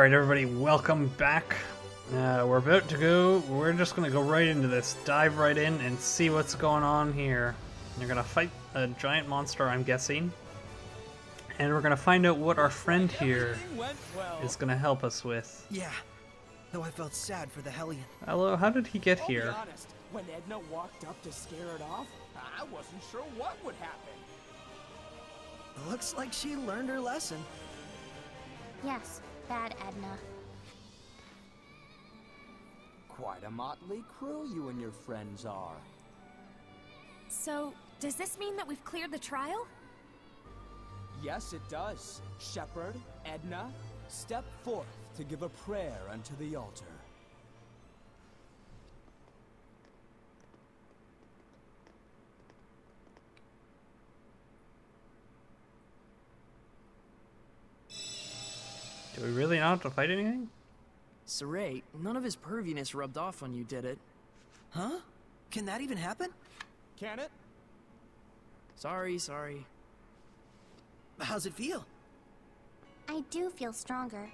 Alright, everybody, welcome back. Uh, we're about to go, we're just gonna go right into this, dive right in and see what's going on here. You're gonna fight a giant monster, I'm guessing. And we're gonna find out what our friend here is gonna help us with. Yeah, though I felt sad for the Hellion. Hello, how did he get I'll here? honest, when Edna walked up to scare it off, I wasn't sure what would happen. Looks like she learned her lesson. Yes, bad Edna. Quite a motley crew you and your friends are. So, does this mean that we've cleared the trial? Yes, it does. Shepherd, Edna, step forth to give a prayer unto the altar. Do we really not have to fight anything? Sorey, none of his perviness rubbed off on you, did it? Huh? Can that even happen? Can it? Sorry, sorry. How's it feel? I do feel stronger.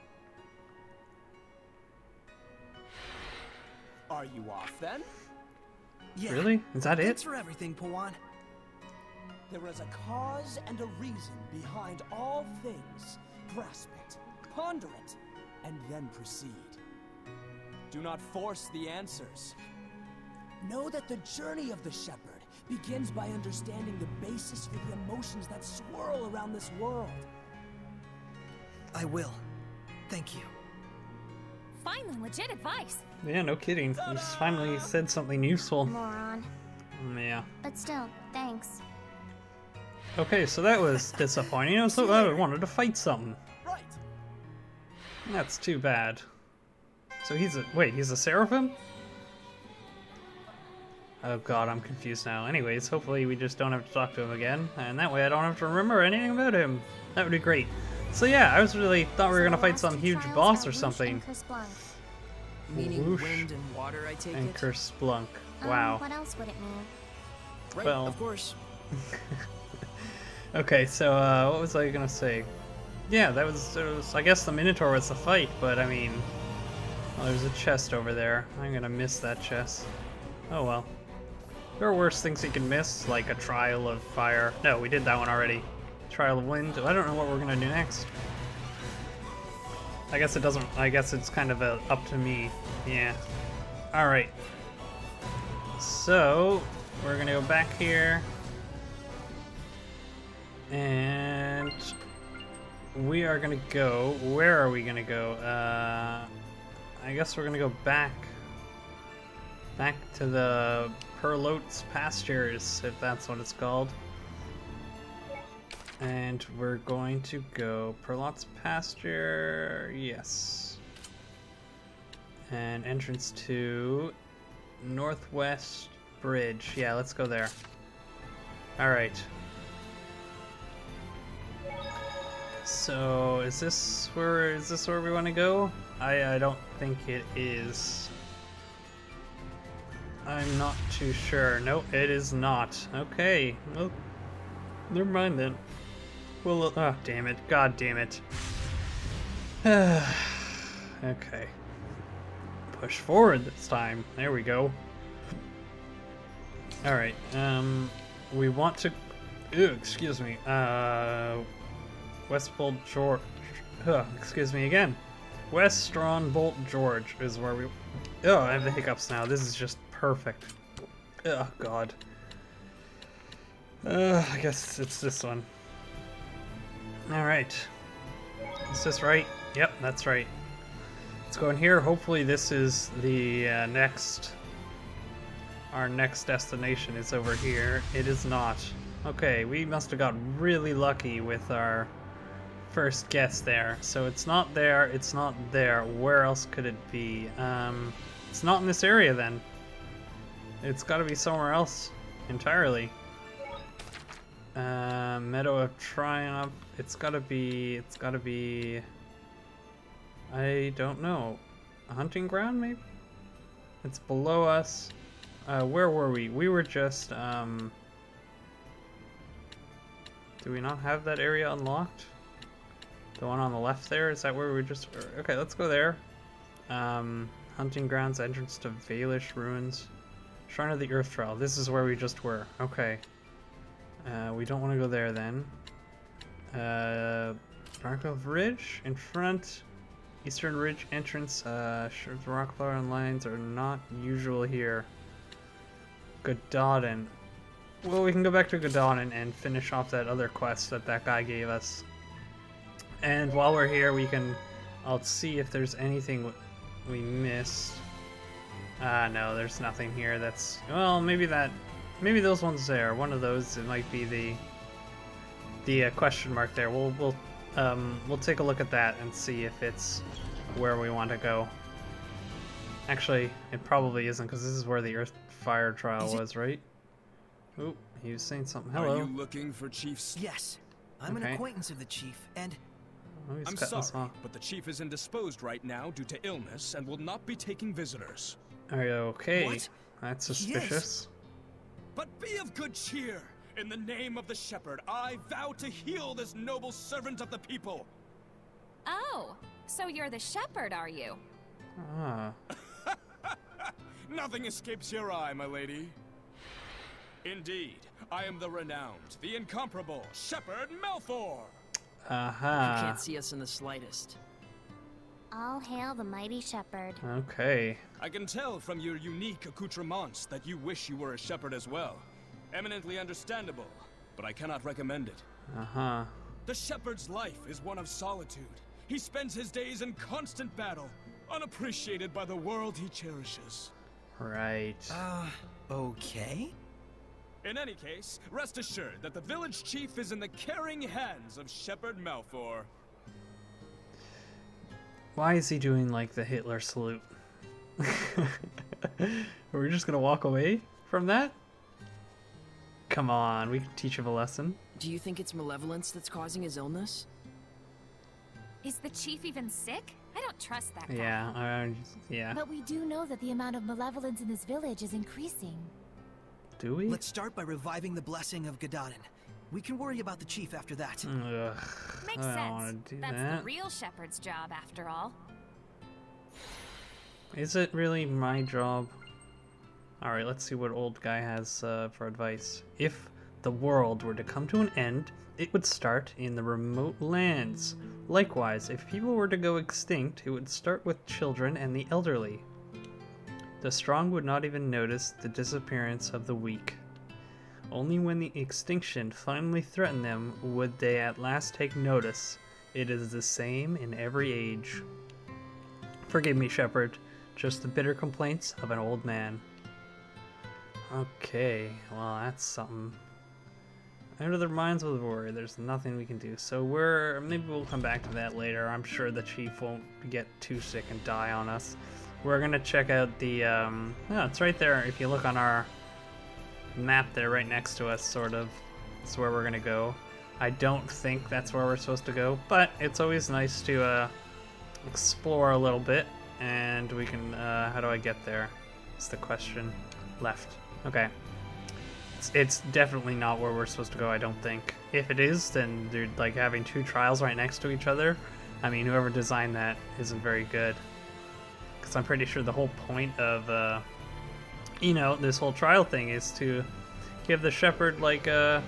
Are you off then? Yeah. Really? Is that Thanks it? for everything, Pawan. There is a cause and a reason behind all things. Grasp it, ponder it, and then proceed. Do not force the answers. Know that the journey of the shepherd begins by understanding the basis for the emotions that swirl around this world. I will. Thank you. Finally, legit advice. Yeah, no kidding. You just finally said something useful. Moron. Mm, Yeah. But still, thanks. Okay, so that was disappointing. I was so I wanted to fight something. Right. That's too bad. So he's a wait, he's a seraphim? Oh god, I'm confused now. Anyways, hopefully we just don't have to talk to him again, and that way I don't have to remember anything about him. That would be great. So yeah, I was really thought we were gonna fight some huge boss or something. And Kersplunkh. Meaning Whoosh. wind and water, I take And it? Kersplunk. Um, Wow. what else would it mean? Right, well- of course. Okay, so uh, what was I gonna say? Yeah, that was, was, I guess the Minotaur was the fight, but I mean, well, there's a chest over there. I'm gonna miss that chest. Oh well. There are worse things you can miss, like a trial of fire. No, we did that one already. Trial of wind. I don't know what we're gonna do next. I guess it doesn't. I guess it's kind of a, up to me. Yeah. All right. So we're gonna go back here. And we are gonna go. Where are we gonna go? Uh, I guess we're gonna go back, back to the Perlote's pastures, if that's what it's called. And we're going to go Perlotte's pasture. Yes. And entrance to Northwest Bridge. Yeah, let's go there. All right. So is this where is this where we want to go? I I don't think it is. I'm not too sure. Nope, it is not. Okay, well, never mind then. Well, oh damn it! God damn it! okay. Push forward this time. There we go. All right. Um, we want to. Ew, excuse me. Uh. Westbolt George. Ugh, excuse me again. West Bolt George is where we. Oh, I have the hiccups now. This is just perfect. Oh God. Uh, I guess it's this one. All right. Is this right? Yep, that's right. Let's go in here. Hopefully, this is the uh, next. Our next destination is over here. It is not. Okay, we must have got really lucky with our first guess there. So it's not there, it's not there. Where else could it be? Um, it's not in this area then. It's got to be somewhere else entirely. Uh, Meadow of Triumph. It's got to be. It's got to be. I don't know. A hunting ground, maybe. It's below us. Uh, where were we? We were just. Um, do we not have that area unlocked? The one on the left there, is that where we just... Okay, let's go there. Um, hunting grounds, entrance to Valish Ruins. Shrine of the Earth Trial. This is where we just were. Okay. Uh, we don't want to go there then. Uh, Darkleaf Ridge in front. Eastern Ridge entrance. Uh, Rockflower and lines are not usual here. Gododin. Well, we can go back to Gododin and finish off that other quest that that guy gave us. And while we're here, we can... I'll see if there's anything we missed. Ah, no, there's nothing here that's... Well, maybe that... Maybe those ones there. One of those, it might be the... The uh, question mark there. We'll, we'll, um, we'll take a look at that and see if it's where we want to go. Actually, it probably isn't, because this is where the Earth Fire trial Is was, right? Oop, he was saying something. Hello. Are you looking for Chief? S- Yes. I'm Okay. an acquaintance of the chief, and Oh, he's I'm cutting us sorry, off. but the chief is indisposed right now due to illness and will not be taking visitors. Are you okay? What? That's He is. suspicious. But be of good cheer. In the name of the shepherd, I vow to heal this noble servant of the people. Oh, so you're the shepherd, are you? Ah. Nothing escapes your eye, my lady. Indeed, I am the renowned, the incomparable Shepherd Malfour. You can't see us in the slightest. All hail the mighty shepherd. Okay. I can tell from your unique accoutrements that you wish you were a shepherd as well. Eminently understandable, but I cannot recommend it. Uh huh. The shepherd's life is one of solitude. He spends his days in constant battle, unappreciated by the world he cherishes. Right. uh, okay. In any case, rest assured that the village chief is in the caring hands of Shepherd Malfour. Why is he doing like the Hitler salute? Are we just gonna walk away from that? Come on, we can teach him a lesson. Do you think it's malevolence that's causing his illness? Is the chief even sick? I don't trust that guy. Yeah, uh, yeah. But we do know that the amount of malevolence in this village is increasing. Do we? Let's start by reviving the blessing of Gododin. We can worry about the chief after that. Ugh, Makes I don't sense. do That's that. the real shepherd's job, after all. Is it really my job? Alright, let's see what old guy has uh, for advice. If the world were to come to an end, it would start in the remote lands. Likewise, if people were to go extinct, it would start with children and the elderly. The strong would not even notice the disappearance of the weak. Only when the extinction finally threatened them would they at last take notice. It is the same in every age. Forgive me, Shepherd. Just the bitter complaints of an old man. Okay, well, that's something. Under the minds of the warrior, there's nothing we can do. So we're maybe we'll come back to that later. I'm sure the chief won't get too sick and die on us. We're gonna check out the. Um, oh, it's right there. If you look on our map there, right next to us, sort of. It's where we're gonna go. I don't think that's where we're supposed to go, but it's always nice to uh, explore a little bit. And we can. Uh, how do I get there? Is the question. Left. Okay. It's, it's definitely not where we're supposed to go, I don't think. If it is, then they're like having two trials right next to each other. I mean, whoever designed that isn't very good. Because I'm pretty sure the whole point of, uh, you know, this whole trial thing is to give the shepherd like uh,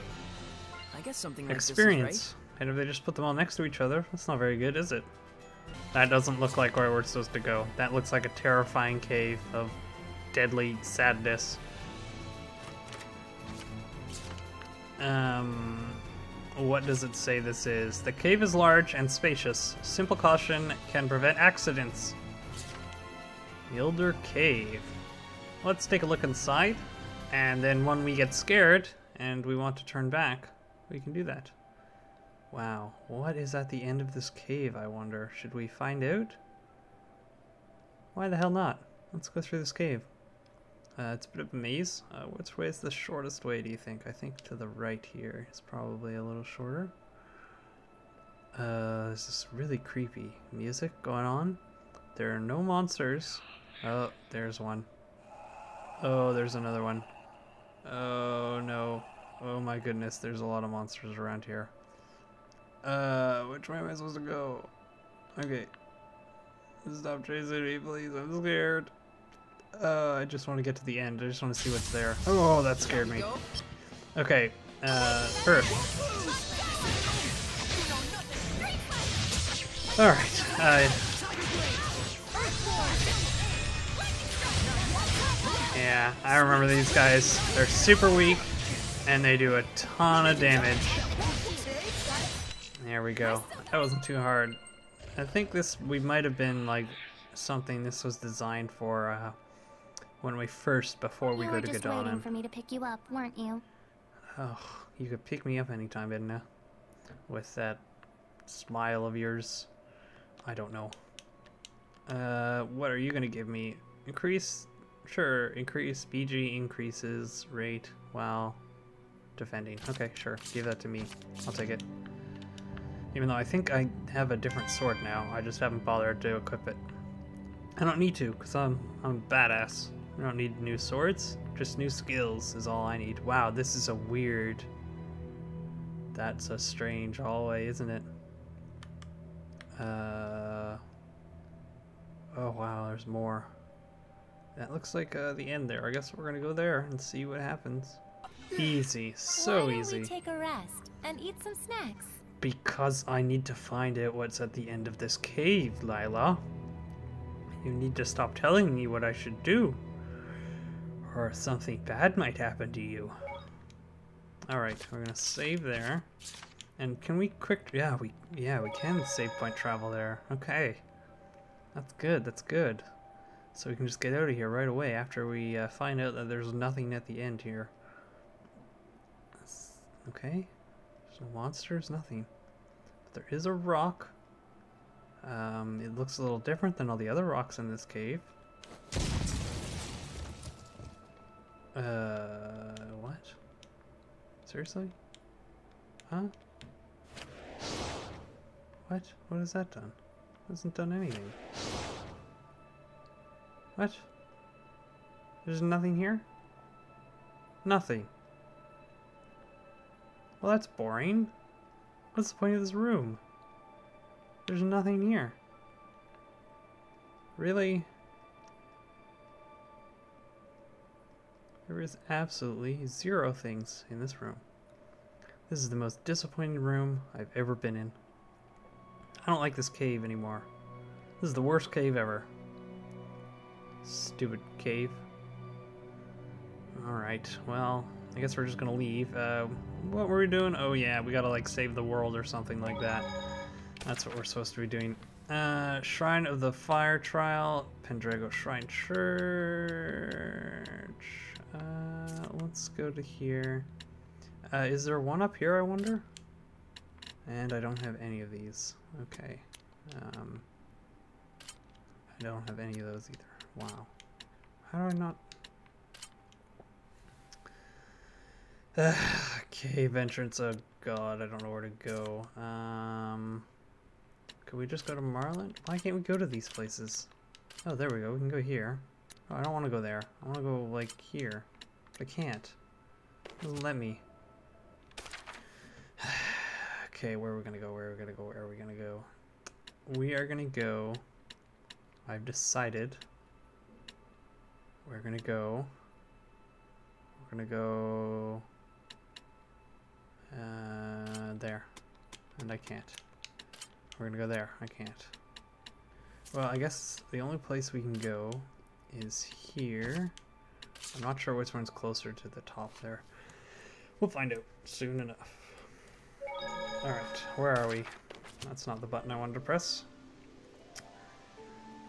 I guess something like experience. this is And if they just put them all next to each other, that's not very good, is it? That doesn't look like where we're supposed to go. That looks like a terrifying cave of deadly sadness. Um, what does it say this is? The cave is large and spacious. Simple caution can prevent accidents. Yilder Cave. Let's take a look inside, and then when we get scared and we want to turn back, we can do that. Wow, what is at the end of this cave, I wonder? Should we find out? Why the hell not? Let's go through this cave. Uh, it's a bit of a maze. Uh, which way is the shortest way, do you think? I think to the right here is probably a little shorter. Uh, this is really creepy. Music going on. There are no monsters. Oh, there's one. Oh, there's another one. Oh, no. Oh my goodness, there's a lot of monsters around here. Uh, which way am I supposed to go? Okay. Stop chasing me, please. I'm scared. Uh, I just want to get to the end. I just want to see what's there. Oh, that scared me. Okay. Uh, Earth. Alright. Uh, yeah, I remember these guys. They're super weak, and they do a ton of damage. There we go. That wasn't too hard. I think this, we might have been like something this was designed for uh, when we first, before we you go were to just waiting for me to pick you up, weren't you? Oh, you could pick me up anytime, Edna. With that smile of yours. I don't know. Uh, what are you gonna give me? Increase? Sure, increase BG increases rate while defending. Okay, sure, give that to me. I'll take it. Even though I think I have a different sword now, I just haven't bothered to equip it. I don't need to, because I'm, I'm badass. I don't need new swords, just new skills is all I need. Wow, this is a weird... That's a strange hallway, isn't it? Uh... Oh wow, there's more. That looks like uh, the end there. I guess we're gonna go there and see what happens. Easy, so Why don't easy. we take a rest and eat some snacks? Because I need to find out what's at the end of this cave, Lailah. You need to stop telling me what I should do. Or something bad might happen to you. Alright, we're gonna save there. And can we quick yeah, we yeah, we can save point travel there. Okay. That's good, that's good. So we can just get out of here right away after we uh, find out that there's nothing at the end here. That's- okay. There's no monsters, nothing. But there is a rock. Um, it looks a little different than all the other rocks in this cave. Uh, what? Seriously? Huh? What? What has that done? Hasn't done anything. What? There's nothing here? Nothing. Well, that's boring. What's the point of this room? There's nothing here. Really? There is absolutely zero things in this room. This is the most disappointing room I've ever been in. I don't like this cave anymore. This is the worst cave ever. Stupid cave. Alright, well, I guess we're just gonna leave. Uh, what were we doing? Oh yeah, we gotta like save the world or something like that. That's what we're supposed to be doing. Uh, Shrine of the Fire Trial, Pendrago Shrine Church. Uh, let's go to here. Uh, is there one up here, I wonder? And I don't have any of these. Okay. Um, I don't have any of those either. Wow. How do I not... Cave entrance, oh god, I don't know where to go. Um, could we just go to Marlind? Why can't we go to these places? Oh, there we go, we can go here. Oh, I don't want to go there. I want to go, like, here. I can't. Let me. okay, where are we gonna go? Where are we gonna go? Where are we gonna go? We are gonna go... I've decided. We're gonna go... We're gonna go... Uh, there. And I can't. We're gonna go there. I can't. Well, I guess the only place we can go is here. I'm not sure which one's closer to the top there. We'll find out soon enough. Alright, where are we? That's not the button I wanted to press.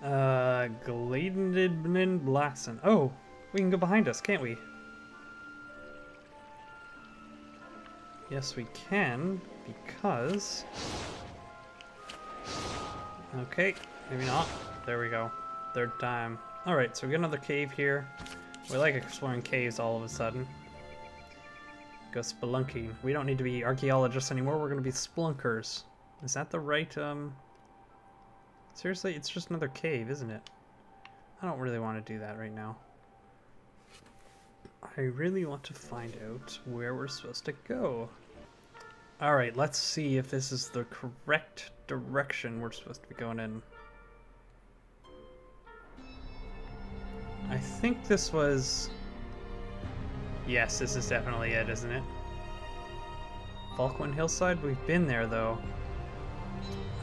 Uh, Gladenidbnin Blassen. Oh, we can go behind us, can't we? Yes, we can, because... Okay, maybe not. There we go. Third time. Alright, so we got another cave here. We like exploring caves all of a sudden. Go spelunking. We don't need to be archaeologists anymore, we're gonna be splunkers. Is that the right, um... Seriously, it's just another cave, isn't it? I don't really want to do that right now. I really want to find out where we're supposed to go. Alright, let's see if this is the correct direction we're supposed to be going in. I think this was... Yes, this is definitely it, isn't it? Falkland Hillside? We've been there, though.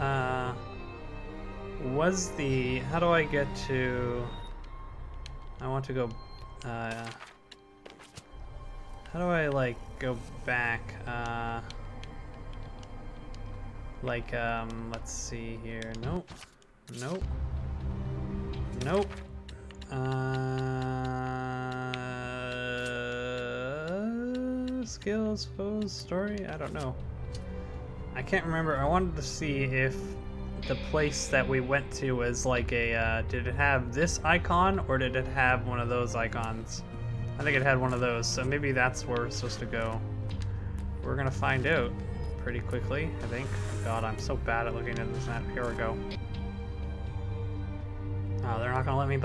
Uh... Was the... How do I get to... I want to go... Uh... How do I, like, go back? Uh... Like, um, let's see here. Nope. Nope. Nope. Uh, skills, foes, story? I don't know. I can't remember. I wanted to see if the place that we went to was like a, uh, did it have this icon or did it have one of those icons? I think it had one of those, so maybe that's where we're supposed to go. We're gonna find out pretty quickly, I think. God, I'm so bad at looking at this map. Here we go. Oh, they're not gonna let me?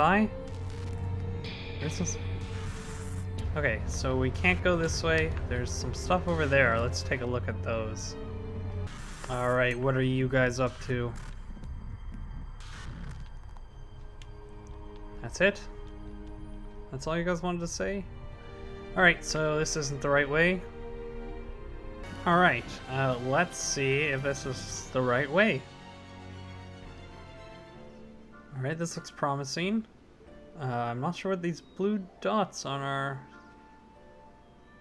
Where's this? Okay, so we can't go this way. There's some stuff over there. Let's take a look at those. Alright, what are you guys up to? That's it? That's all you guys wanted to say? Alright, so this isn't the right way. Alright, uh, let's see if this is the right way. Alright, this looks promising. Uh, I'm not sure what these blue dots on our...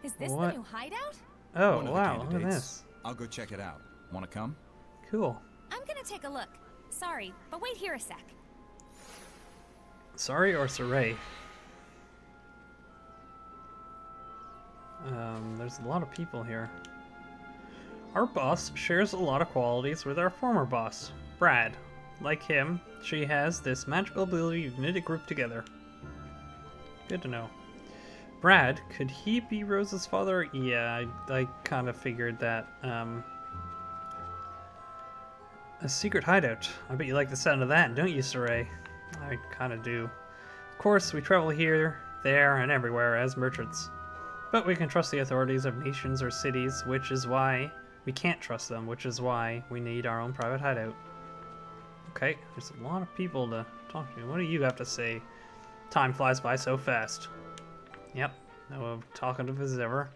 Is this What? the new hideout? Oh, of the wow, look at this. I'll go check it out. Want to come? Cool. I'm gonna take a look. Sorry, but wait here a sec. Sorry or Saray? Um, there's a lot of people here. Our boss shares a lot of qualities with our former boss, Brad. Like him, she has this magical ability to knit a group together. Good to know. Brad, could he be Rose's father? Yeah, I, I kind of figured that. Um, a secret hideout. I bet you like the sound of that, don't you, Sorey? I kind of do. Of course, we travel here, there, and everywhere as merchants. But we can trust the authorities of nations or cities, which is why we can't trust them, which is why we need our own private hideout. Okay, there's a lot of people to talk to. What do you have to say? Time flies by so fast. Yep, no talkative as ever.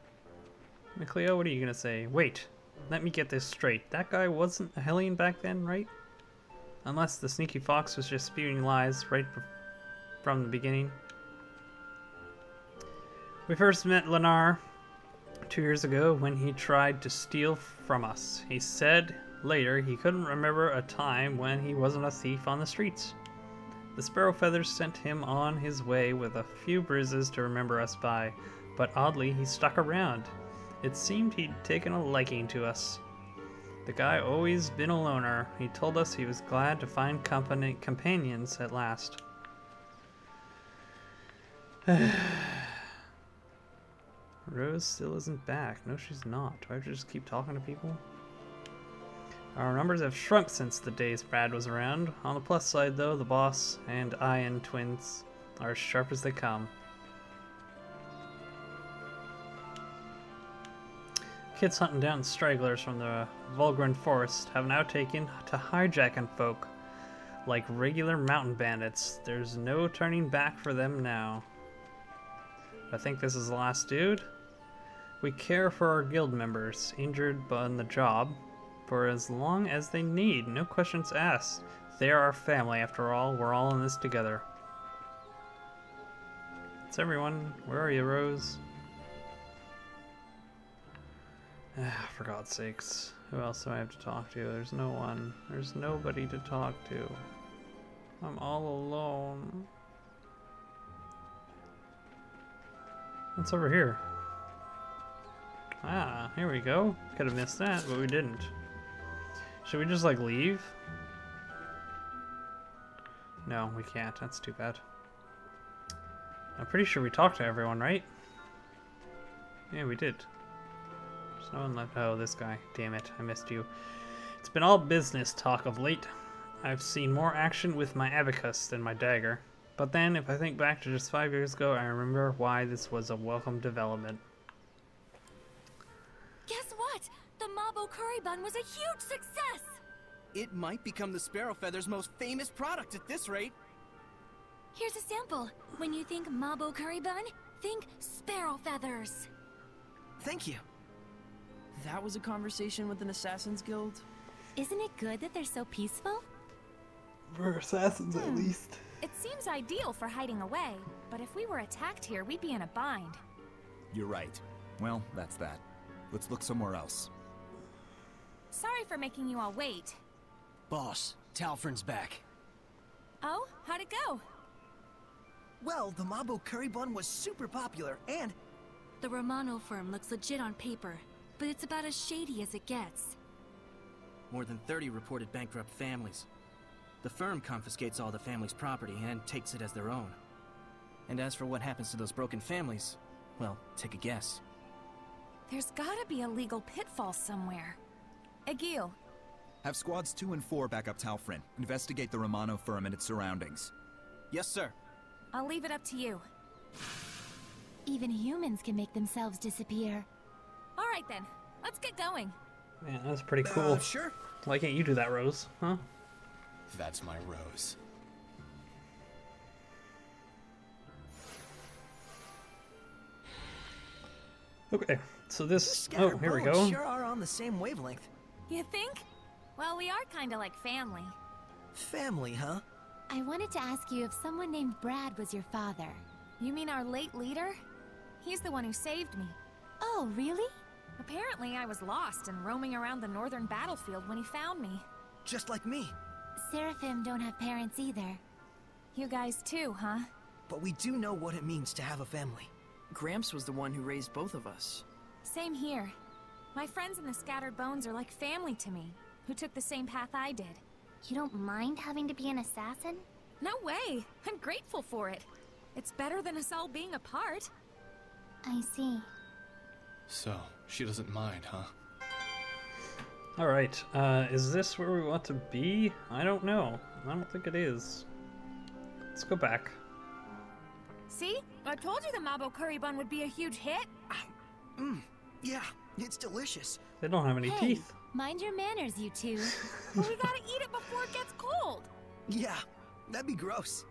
Mikleo, what are you gonna say? Wait, let me get this straight. That guy wasn't a Hellion back then, right? Unless the sneaky fox was just spewing lies right from the beginning. We first met Lunarre two years ago when he tried to steal from us. He said later he couldn't remember a time when he wasn't a thief on the streets. The Sparrow Feathers sent him on his way with a few bruises to remember us by, but oddly he stuck around. It seemed he'd taken a liking to us. The guy always been a loner. He told us he was glad to find company companions at last. Rose still isn't back. No, she's not. Do I just keep talking to people? Our numbers have shrunk since the days Brad was around. On the plus side, though, the boss and Ian twins are as sharp as they come. Kids hunting down stragglers from the Volgren forest have now taken to hijacking folk like regular mountain bandits. There's no turning back for them now. I think this is the last dude. We care for our guild members, injured but on the job, for as long as they need, no questions asked. They are our family, after all. We're all in this together. It's everyone. Where are you, Rose? For God's sakes. Who else do I have to talk to? There's no one. There's nobody to talk to. I'm all alone. What's over here? Ah, here we go. Could have missed that, but we didn't. Should we just like leave? No, we can't. That's too bad. I'm pretty sure we talked to everyone, right? Yeah, we did. There's no one left. Oh, this guy. Damn it, I missed you. It's been all business talk of late. I've seen more action with my abacus than my dagger. But then, if I think back to just five years ago, I remember why this was a welcome development. Guess what? The Mabo curry bun was a huge success! It might become the Sparrow Feather's most famous product at this rate. Here's a sample. When you think Mabo curry bun, think sparrow feathers. Thank you. That was a conversation with an Assassin's Guild? Isn't it good that they're so peaceful? For assassins, at hmm. least. It seems ideal for hiding away, but if we were attacked here, we'd be in a bind. You're right. Well, that's that. Let's look somewhere else. Sorry for making you all wait. Boss, Talfrin's back. Oh, how'd it go? Well, the Mabo curry bun was super popular, and The Romano firm looks legit on paper, but it's about as shady as it gets. More than 30 reported bankrupt families. The firm confiscates all the family's property and takes it as their own. And as for what happens to those broken families, well, take a guess. There's gotta be a legal pitfall somewhere. Egil, Have squads 2 and 4 back up Talfrin. Investigate the Romano firm and its surroundings. Yes, sir. I'll leave it up to you. Even humans can make themselves disappear. Alright then, let's get going. Man, that's pretty cool. uh, sure. Why can't you do that, Rose? Huh? That's my rose. Okay, so this. Oh, here we go. Sure are on the same wavelength. You think? Well, we are kinda like family. Family, huh? I wanted to ask you if someone named Brad was your father. You mean our late leader? He's the one who saved me. Oh, really? Apparently, I was lost and roaming around the northern battlefield when he found me. Just like me. Seraphim don't have parents either. You guys too, huh? But we do know what it means to have a family. Gramps was the one who raised both of us. Same here. My friends in the Scattered Bones are like family to me, who took the same path I did. You don't mind having to be an assassin? No way! I'm grateful for it. It's better than us all being apart. I see. So, she doesn't mind, huh? Alright, uh, is this where we want to be? I don't know. I don't think it is. Let's go back. See? I told you the Mabo curry bun would be a huge hit. Yeah, it's delicious. They don't have any hey, teeth. mind your manners, you two. But we gotta eat it before it gets cold. Yeah, that'd be gross.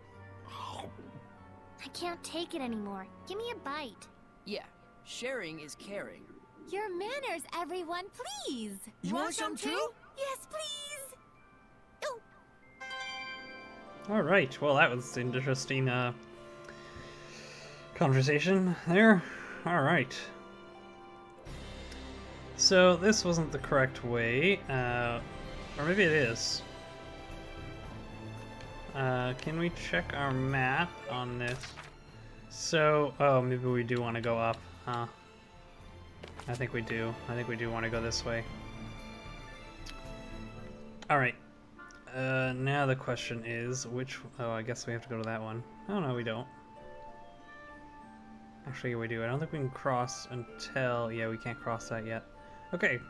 I can't take it anymore. Give me a bite. Yeah, sharing is caring. Your manners, everyone, please. You want, some too? Yes, please. Oh, Alright, well, that was an interesting, uh, conversation there. Alright. So, this wasn't the correct way, uh, or maybe it is. Uh, can we check our map on this? So, oh, maybe we do want to go up, huh? I think we do. I think we do want to go this way. Alright. Uh, now the question is, which... Oh, I guess we have to go to that one. Oh, no, we don't. Actually, we do. I don't think we can cross until... Yeah, we can't cross that yet. Okay.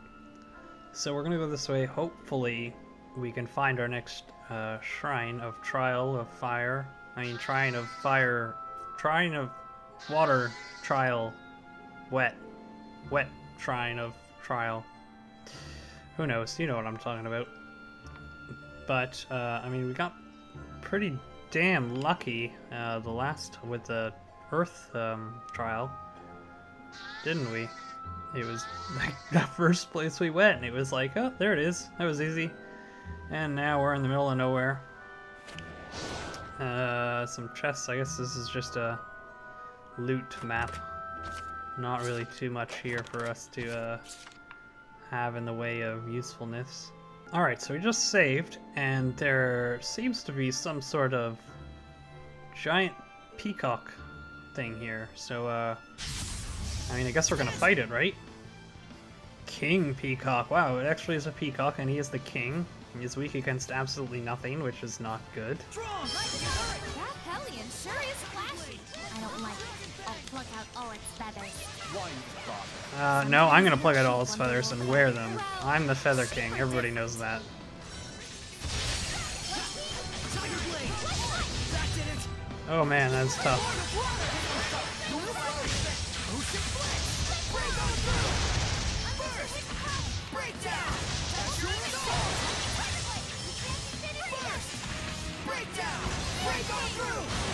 So we're gonna go this way. Hopefully, we can find our next uh, shrine of trial of fire. I mean, shrine of fire... Shrine of water trial. Wet. Wet shrine of trial. Who knows? You know what I'm talking about. But, uh, I mean, we got pretty damn lucky uh, the last with the Earth um, trial, didn't we? It was like the first place we went, and it was like, oh, there it is. That was easy. And now we're in the middle of nowhere. Uh, some chests. I guess this is just a loot map. Not really too much here for us to uh, have in the way of usefulness. Alright, so we just saved, and there seems to be some sort of giant peacock thing here. So, uh, I mean, I guess we're gonna fight it, right? King Peacock. Wow, it actually is a peacock, and he is the king. He is weak against absolutely nothing, which is not good. I don't like it. I'll pluck out all its feathers. Uh, no, I'm gonna plug out all his feathers and wear them. I'm the Feather King, everybody knows that. Oh man, that's tough. Break on through!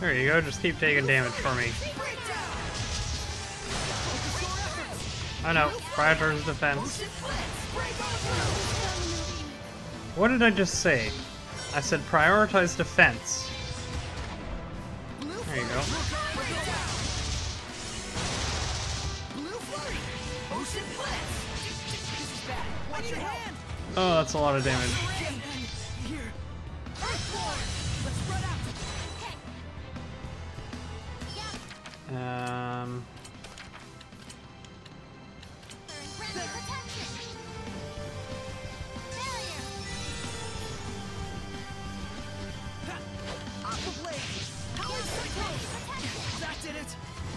There you go, just keep taking damage for me. I know, Predator's defense. What did I just say? I said prioritize defense. There you go. Oh, that's a lot of damage. Um,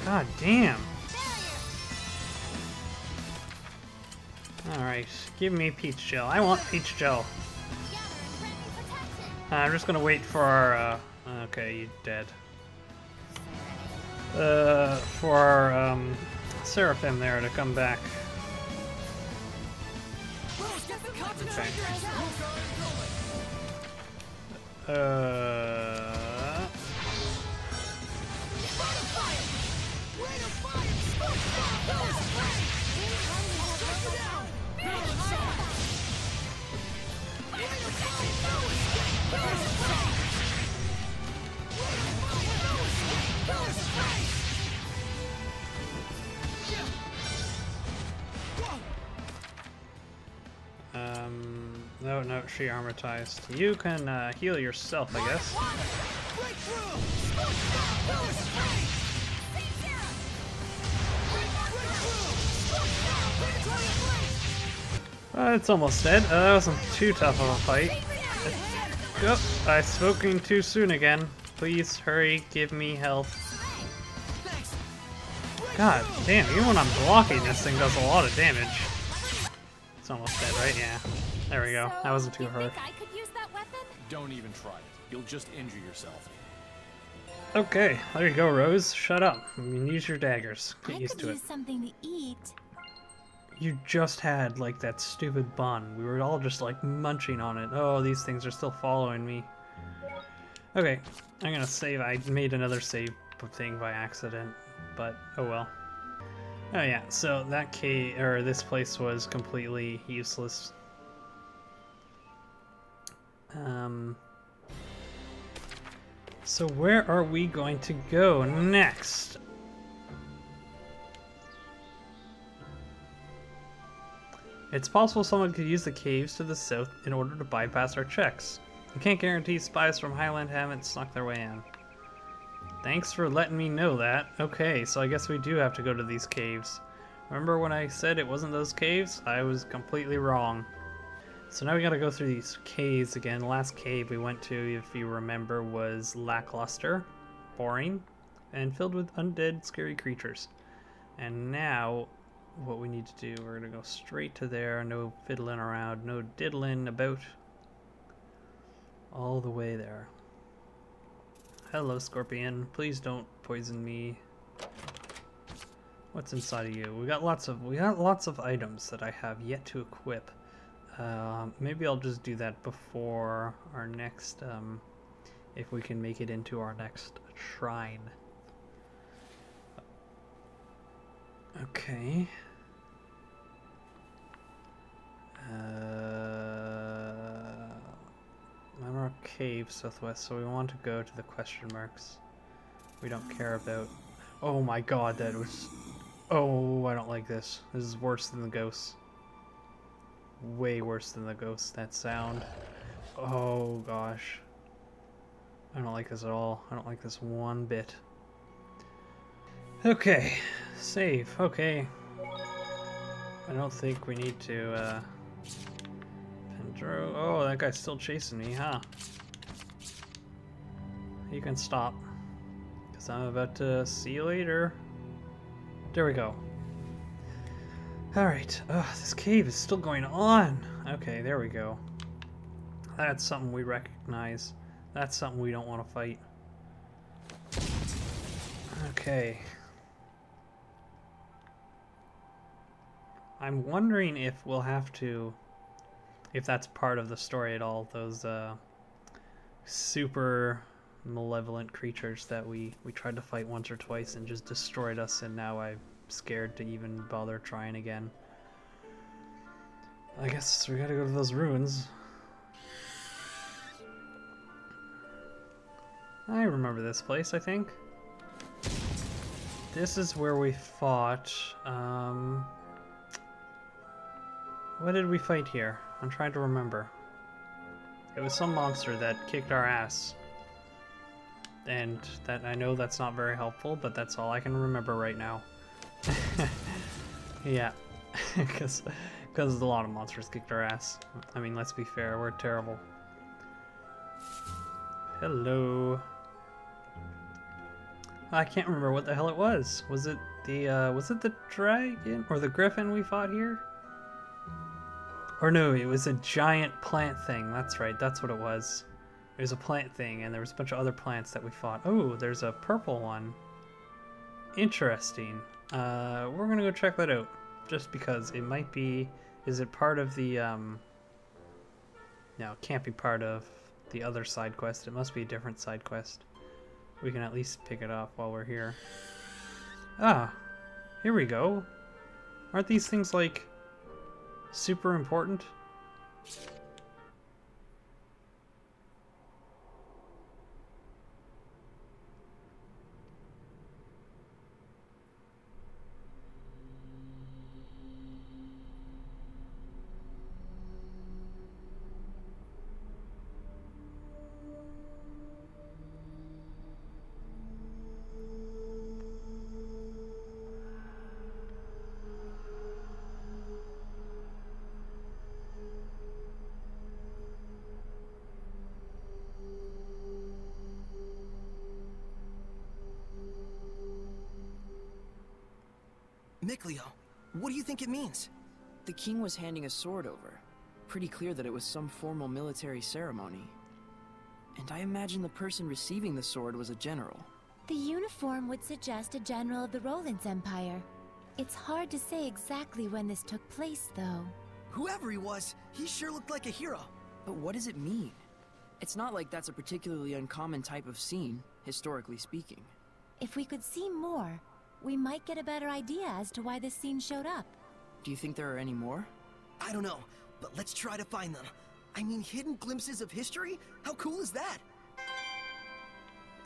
god damn. Alright, give me peach gel. I want peach gel. Uh, I'm just gonna wait for our, uh, okay, you dead. Uh, for our, um, Seraphim there to come back. Let's get the continent Okay. Uh, um, no, no, she armatized. You can, uh, heal yourself, I guess. Uh, it's almost dead. Uh, that wasn't too tough of a fight. Yep, I've spoken too soon again. Please hurry, give me health. God damn, even when I'm blocking, this thing does a lot of damage. It's almost dead, right? Yeah. There we go. That wasn't too hard. Think I could use that weapon? Don't even try it. You'll just injure yourself. Okay, there you go, Rose. Shut up. You can use your daggers. Get I used to it. use something to eat. You just had, like, that stupid bun. We were all just, like, munching on it. Oh, these things are still following me. Okay, I'm gonna save. I made another save thing by accident, but oh well. Oh yeah, so that cave, or this place was completely useless. Um... So where are we going to go next? It's possible someone could use the caves to the south in order to bypass our checks. We can't guarantee spies from Hyland haven't snuck their way in. Thanks for letting me know that. Okay, so I guess we do have to go to these caves. Remember when I said it wasn't those caves? I was completely wrong. So now we gotta go through these caves again. The last cave we went to, if you remember, was lackluster, boring, and filled with undead, scary creatures. And now, what we need to do, we're gonna go straight to there. No fiddling around, no diddling about. All the way there. Hello, Scorpion. Please don't poison me. What's inside of you? We got lots of we got lots of items that I have yet to equip. Um, maybe I'll just do that before our next, um, if we can make it into our next shrine. Okay. Uh, Lamrock Cave, southwest, so we want to go to the question marks. We don't care about... Oh my god, that was... Oh, I don't like this. This is worse than the ghosts. Way worse than the ghosts, that sound. Oh gosh. I don't like this at all. I don't like this one bit. Okay, save. Okay. I don't think we need to, uh... Pendro... Oh, that guy's still chasing me, huh? You can stop. Because I'm about to see you later. There we go. Alright. Ugh, this cave is still going on. Okay, there we go. That's something we recognize. That's something we don't want to fight. Okay. I'm wondering if we'll have to, if that's part of the story at all, those uh, super malevolent creatures that we, we tried to fight once or twice and just destroyed us and now I'm scared to even bother trying again. I guess we gotta go to those ruins. I remember this place, I think. This is where we fought, um... What did we fight here? I'm trying to remember. It was some monster that kicked our ass. And that I know that's not very helpful, but that's all I can remember right now. yeah, because because a lot of monsters kicked our ass. I mean, let's be fair, we're terrible. Hello. I can't remember what the hell it was. Was it the uh, was it the dragon or the griffin we fought here? Or no, it was a giant plant thing. That's right, that's what it was. It was a plant thing, and there was a bunch of other plants that we fought. Oh, there's a purple one. Interesting. Uh, we're gonna go check that out, just because it might be. Is it part of the? Um, no, it can't be part of the other side quest. It must be a different side quest. We can at least pick it up while we're here. Ah, here we go. Aren't these things like super important? Mikleo, what do you think it means? The king was handing a sword over. Pretty clear that it was some formal military ceremony. And I imagine the person receiving the sword was a general. The uniform would suggest a general of the Rolance Empire. It's hard to say exactly when this took place, though. Whoever he was, he sure looked like a hero. But what does it mean? It's not like that's a particularly uncommon type of scene, historically speaking. If we could see more, we might get a better idea as to why this scene showed up. Do you think there are any more? I don't know, but let's try to find them. I mean, hidden glimpses of history? How cool is that?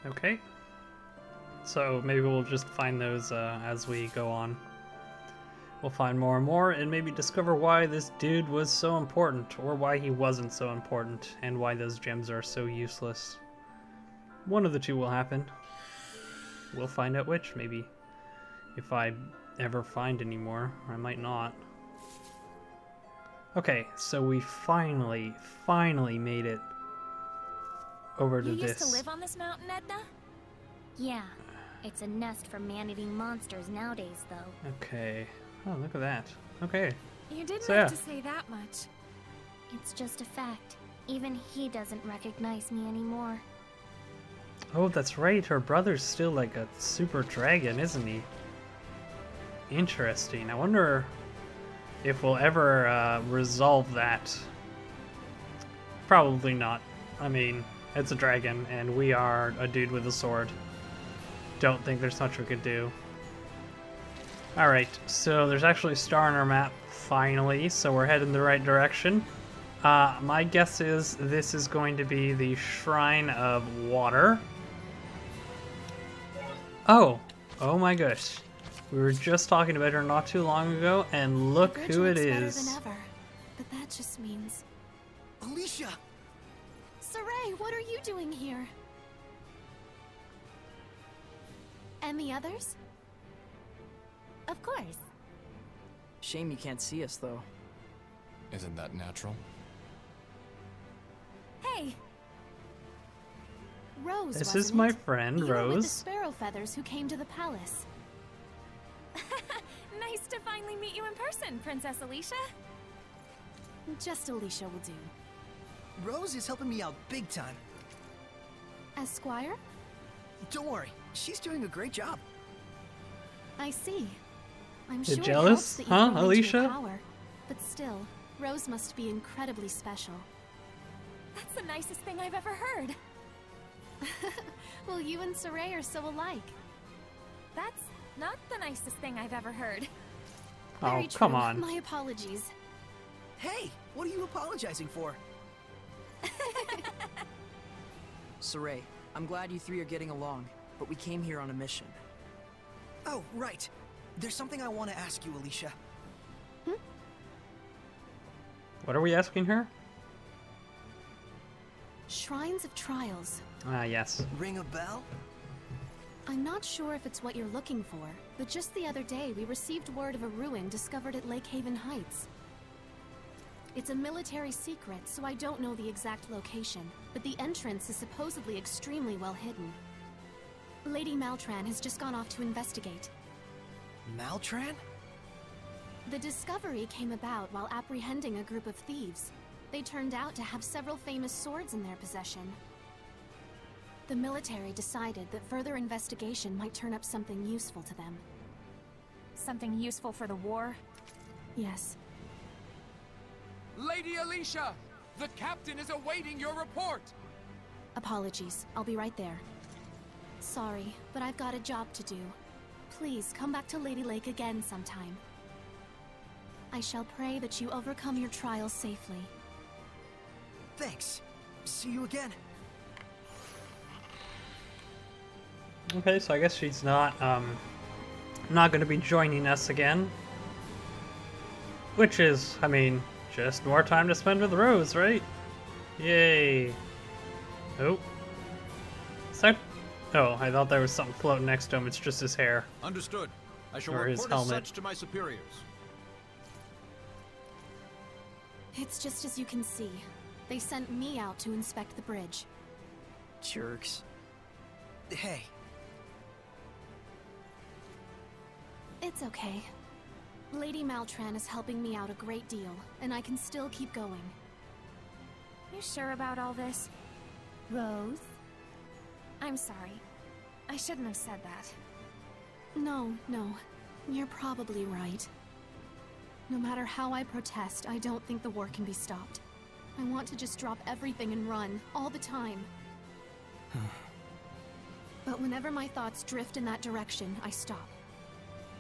Okay. So maybe we'll just find those uh, as we go on. We'll find more and more and maybe discover why this dude was so important or why he wasn't so important and why those gems are so useless. One of the two will happen. We'll find out which, maybe. If I ever find any more. I might not. Okay, so we finally, finally made it over to You this. used to live on this mountain, Edna? Yeah, it's a nest for man-eating monsters nowadays, though. Okay. Oh, look at that. Okay. You didn't So, have yeah. to say that much. It's just a fact. Even he doesn't recognize me anymore. Oh, that's right. Her brother's still like a super dragon, isn't he? Interesting. I wonder if we'll ever uh, resolve that. Probably not. I mean, it's a dragon, and we are a dude with a sword. Don't think there's much we could do. Alright, so there's actually a star on our map, finally, so we're heading the right direction. Uh, my guess is this is going to be the Shrine of Water. Oh, oh my gosh. We were just talking about her not too long ago, and look who it is. looks than ever. But that just means... Alisha! Sorey, what are you doing here? And the others? Of course. Shame you can't see us, though. Isn't that natural? Hey! Rose, This is my it? friend, you Were with the Rose. Sparrow Feathers who came to the palace. nice to finally meet you in person, Princess Alisha. Just Alisha will do. Rose is helping me out big time. As Squire? Don't worry, she's doing a great job. I see. I'm You sure it jealous, helps that you've huh, your Alisha? Power, but still, Rose must be incredibly special. That's the nicest thing I've ever heard. well, you and Sorey are so alike. That's not the nicest thing I've ever heard. Oh, Very come true. on. My apologies. Hey, what are you apologizing for? Sorey, I'm glad you three are getting along, but we came here on a mission. Oh, right. There's something I want to ask you, Alisha. Hmm? What are we asking her? Shrines of Trials. Ah, yes. Ring a bell? I'm not sure if it's what you're looking for, but just the other day we received word of a ruin discovered at Lake Haven Heights. It's a military secret, so I don't know the exact location, but the entrance is supposedly extremely well hidden. Lady Maltran has just gone off to investigate. Maltran? The discovery came about while apprehending a group of thieves. They turned out to have several famous swords in their possession. The military decided that further investigation might turn up something useful to them. Something useful for the war? Yes. Lady Alisha! The captain is awaiting your report! Apologies. I'll be right there. Sorry, but I've got a job to do. Please come back to Lady Lake again sometime. I shall pray that you overcome your trials safely. Thanks. See you again. Okay, so I guess she's not um not going to be joining us again. Which is, I mean, just more time to spend with Rose, right? Yay. Oh. Is that... Oh, I thought there was something floating next to him. It's just his hair. Understood. I shall Or his report as helmet. such to my superiors. It's just as you can see. They sent me out to inspect the bridge. Jerks. Hey, It's okay. Lady Maltran is helping me out a great deal, and I can still keep going. You sure about all this? Rose? I'm sorry. I shouldn't have said that. No, no. You're probably right. No matter how I protest, I don't think the war can be stopped. I want to just drop everything and run, all the time. but whenever my thoughts drift in that direction, I stop.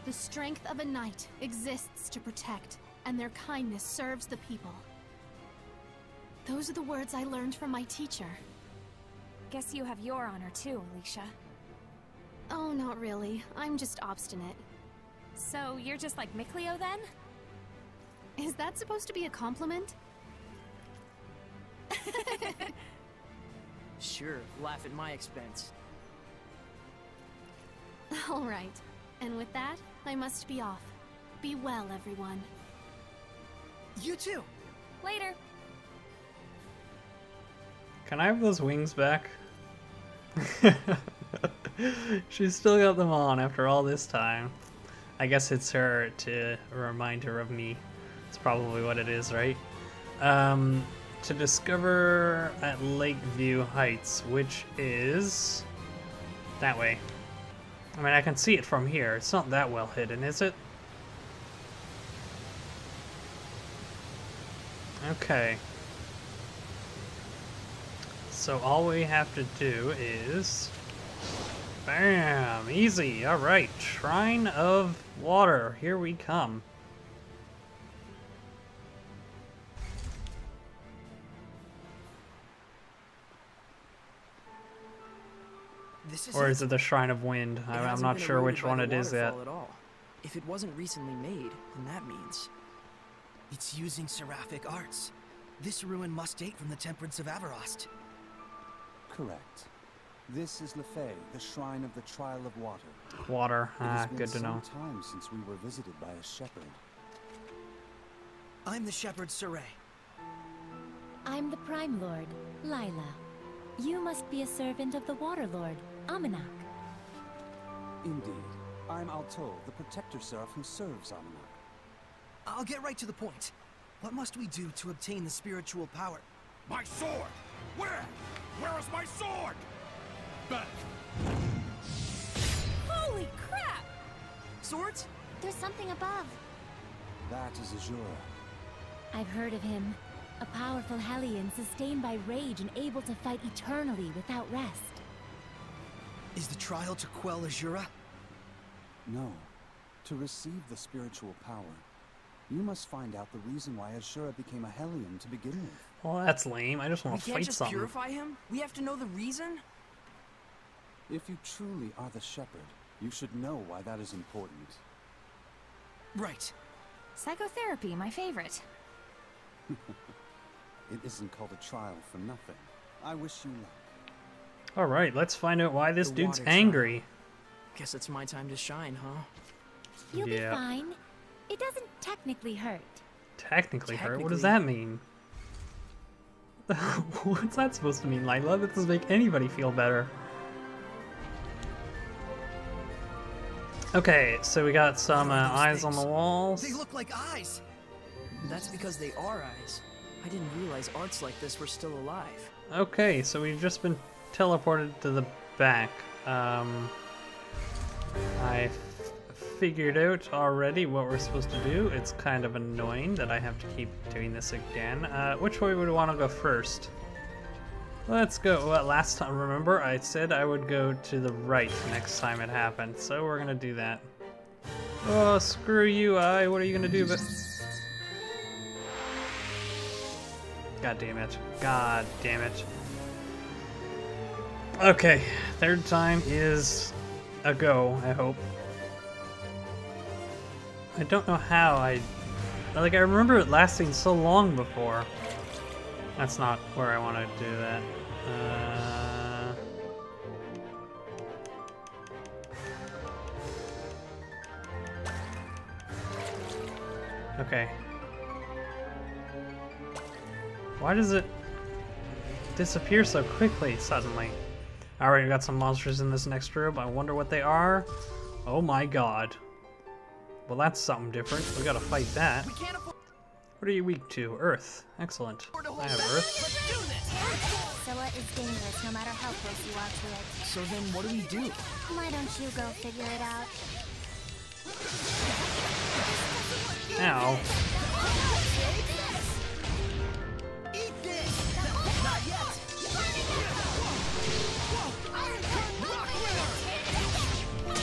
The strength of a knight exists to protect, and their kindness serves the people. Those are the words I learned from my teacher. Guess you have your honor too, Alisha. Oh, not really. I'm just obstinate. So you're just like Mikleo then? Is that supposed to be a compliment? Sure, laugh at my expense. All right. And with that, I must be off. Be well, everyone. you too. Later. Can I have those wings back? She's still got them on after all this time. I guess it's her to remind her of me. It's probably what it is, right? Um, to discover at Lakeview Heights, which is that way. I mean, I can see it from here. It's not that well hidden, is it? Okay. So all we have to do is... Bam! Easy! Alright, Shrine of Water. Here we come. This is Or is it the Shrine of Wind? I, I'm hasn't sure which one it is yet. At all. If it wasn't recently made, then that means It's using seraphic arts. This ruin must date from the Temperance of Avarost. Correct. This is Lefay, the shrine of the Trial of Water. Water. It has Ah, been good to some know. time since we were visited by a shepherd. I'm the shepherd Sorey. I'm the Prime Lord, Lailah. You must be a servant of the Water Lord, Amenoch. Indeed. I'm Alto, the Protector Seraph who serves Amenoch. I'll get right to the point. What must we do to obtain the spiritual power? My sword! Where? Where is my sword? Back! Holy crap! Swords? There's something above. That is Azura. I've heard of him. A powerful Hellion sustained by rage and able to fight eternally without rest. Is the trial to quell Azura? No. To receive the spiritual power, you must find out the reason why Azura became a Hellion to begin with. Well, that's lame. I just want to fight something. We can't fight just something. purify him? We have to know the reason? If you truly are the Shepherd, you should know why that is important. Right. Psychotherapy, my favorite. It isn't called a trial for nothing. I wish you luck. All right, let's find out why this The dude's water trial. angry. Guess it's my time to shine, huh? You'll Yeah. be fine. It doesn't technically hurt. Technically hurt. What does that mean? What's that supposed to mean, Lailah? That doesn't make anybody feel better. Okay, so we got some uh, What are those eyes on the walls. They look like eyes! That's because they are eyes. I didn't realize arts like this were still alive. Okay, so we've just been teleported to the back. Um, I figured out already what we're supposed to do. It's kind of annoying that I have to keep doing this again. Uh, which way would we want to go first? Let's go. Well, last time, remember, I said I would go to the right next time it happened, so we're gonna do that. Oh, screw you, I. What are you gonna do? But God damn it. God damn it. Okay, third time is a go, I hope. I don't know how I... Like, I remember it lasting so long before. That's not where I want to do that. Uh... Okay. Why does it disappear so quickly suddenly? Alright, we got some monsters in this next room. I wonder what they are. Oh my god. Well, that's something different. We gotta fight that. What are you weak to? Earth. Excellent. I have Earth. Scylla is dangerous no matter how close you are to it. So then what do we do? Why don't you go figure it out? Ow.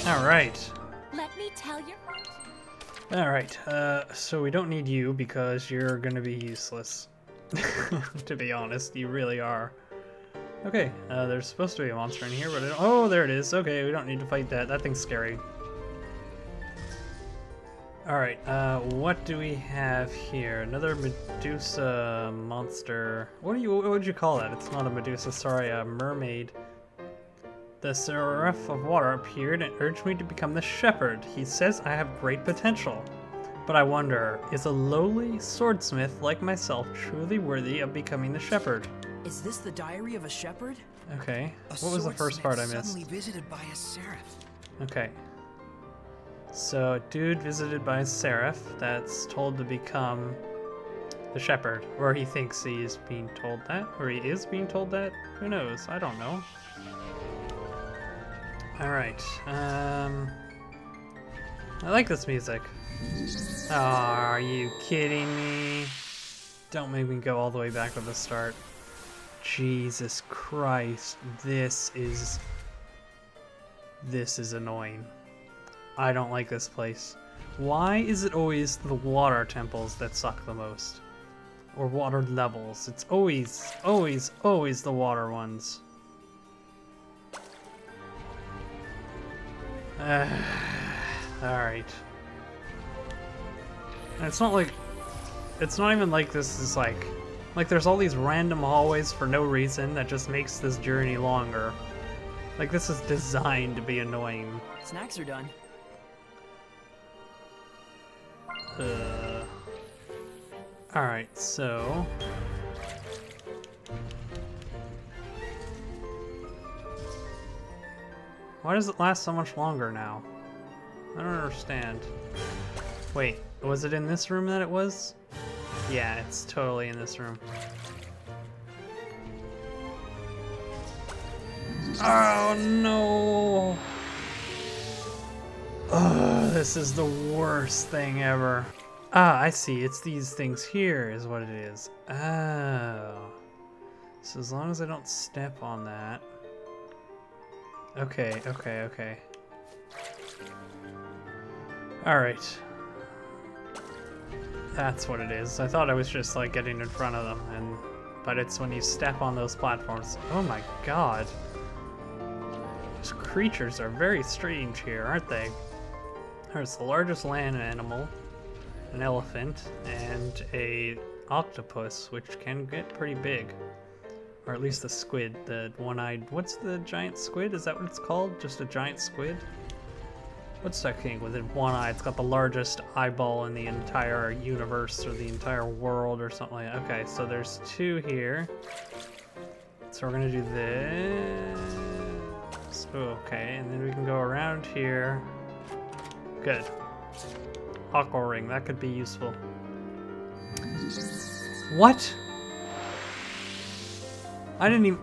Alright. Let me tell you. Alright, uh, so we don't need you because you're gonna be useless. to be honest, you really are. Okay, uh, there's supposed to be a monster in here, but I don't- oh, there it is. Okay, we don't need to fight that. That thing's scary. Alright, uh, what do we have here? Another Medusa monster. What do you, what would you call that? It's not a Medusa, sorry, a mermaid. The Seraph of Water appeared and urged me to become the Shepherd. He says I have great potential. But I wonder, is a lowly swordsmith like myself truly worthy of becoming the Shepherd? Is this the diary of a shepherd? Okay, A what was the first part I missed? Suddenly visited by a seraph. Okay. So, dude visited by a seraph that's told to become the shepherd, or he thinks he is being told that, or he is being told that. Who knows? I don't know. All right. Um, I like this music. Oh, are you kidding me? Don't make me go all the way back to the start. Jesus Christ, this is this is annoying. I don't like this place. Why is it always the water temples that suck the most? Or water levels? It's always, always, always the water ones. Alright. And it's not like... It's not even like this is like... Like there's all these random hallways for no reason that just makes this journey longer. Like this is designed to be annoying. Snacks are done. Uh, Alright, so... Why does it last so much longer now? I don't understand. Wait, was it in this room that it was? Yeah, it's totally in this room. Oh no! Oh, this is the worst thing ever. Ah, I see. It's these things here is what it is. Oh. So as long as I don't step on that. Okay, okay, okay. Alright. That's what it is. I thought I was just like getting in front of them, and but it's when you step on those platforms. Oh my god. These creatures are very strange here, aren't they? There's the largest land animal, an elephant, and a octopus, which can get pretty big. Or at least the squid, the one-eyed... What's the giant squid? Is that what it's called? Just a giant squid? What's that thing with it one eye? It's got the largest eyeball in the entire universe or the entire world or something like that. Okay, so there's two here. So we're gonna do this. Okay, and then we can go around here. Good. Aqua ring, that could be useful. What? I didn't even...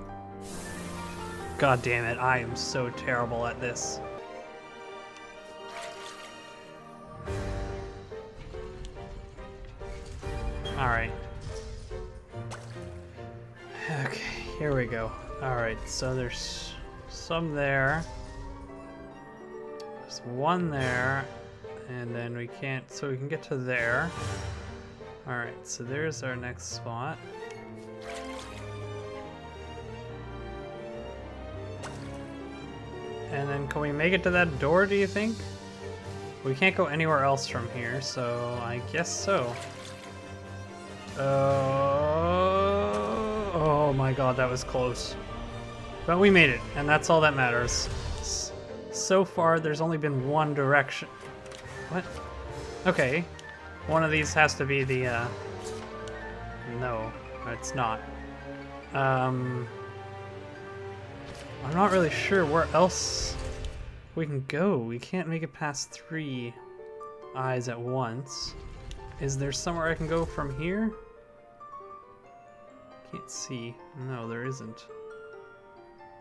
God damn it, I am so terrible at this. Alright. Okay, here we go. Alright, so there's some there. There's one there. And then we can't, so we can get to there. Alright, so there's our next spot. And then can we make it to that door, do you think? We can't go anywhere else from here, so I guess so. Uh, oh my god, that was close. But we made it, and that's all that matters. So far, there's only been one direction. What? Okay. One of these has to be the, uh... No, it's not. Um... I'm not really sure where else we can go. We can't make it past three eyes at once. Is there somewhere I can go from here? Can't see. No, there isn't.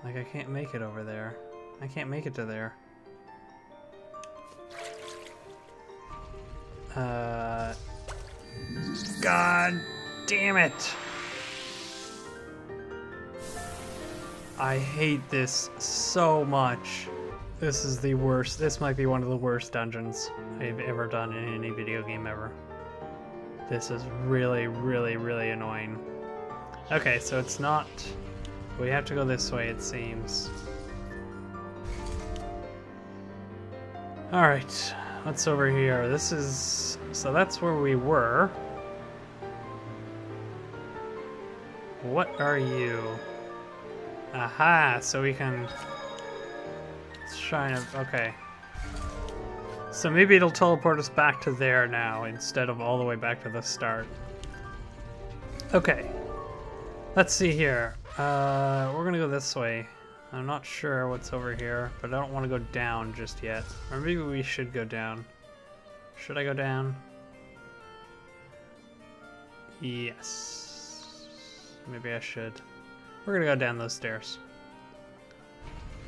Like, I can't make it over there. I can't make it to there. Uh... God damn it! I hate this so much. This is the worst. This might be one of the worst dungeons I've ever done in any video game ever. This is really, really, really annoying. Okay, so it's not... We have to go this way, it seems. Alright, what's over here? This is... So that's where we were. What are you? Aha, so we can... Try to... Okay. So maybe it'll teleport us back to there now instead of all the way back to the start. Okay. Let's see here. Uh, we're gonna go this way. I'm not sure what's over here, but I don't want to go down just yet. Or maybe we should go down. Should I go down? Yes. Maybe I should. We're gonna go down those stairs.